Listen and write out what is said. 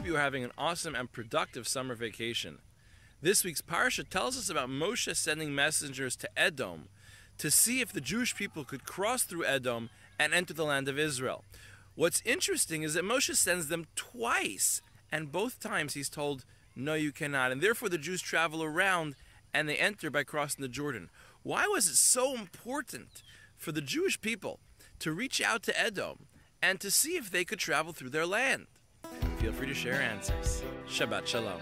having an awesome and productive summer vacation. This week's parsha tells us about Moshe sending messengers to Edom to see if the Jewish people could cross through Edom and enter the land of Israel. What's interesting is that Moshe sends them twice, and both times he's told, No, you cannot. And therefore, the Jews travel around and they enter by crossing the Jordan. Why was it so important for the Jewish people to reach out to Edom and to see if they could travel through their land? Feel free to share answers. Shabbat Shalom.